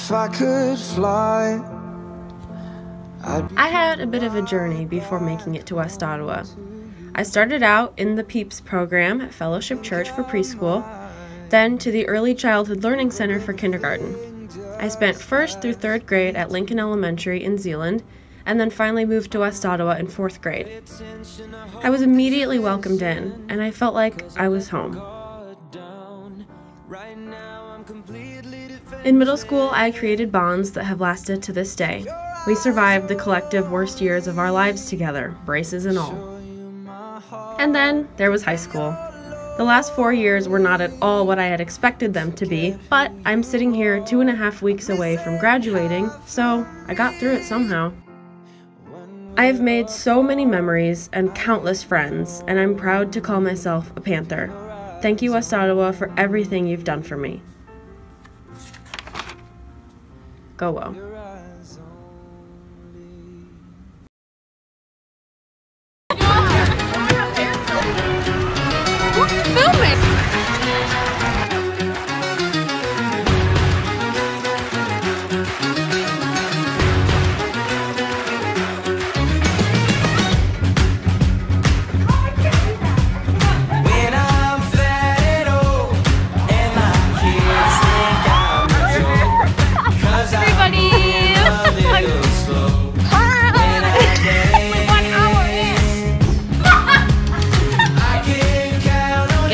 If I could fly, I'd I had a bit of a journey before making it to West Ottawa. I started out in the PEEPS program at Fellowship Church for preschool, then to the Early Childhood Learning Center for kindergarten. I spent first through third grade at Lincoln Elementary in Zeeland, and then finally moved to West Ottawa in fourth grade. I was immediately welcomed in, and I felt like I was home. In middle school, I created bonds that have lasted to this day. We survived the collective worst years of our lives together, braces and all. And then there was high school. The last four years were not at all what I had expected them to be, but I'm sitting here two and a half weeks away from graduating, so I got through it somehow. I have made so many memories and countless friends, and I'm proud to call myself a Panther. Thank you, West Ottawa, for everything you've done for me. Go well.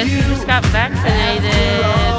just got vaccinated.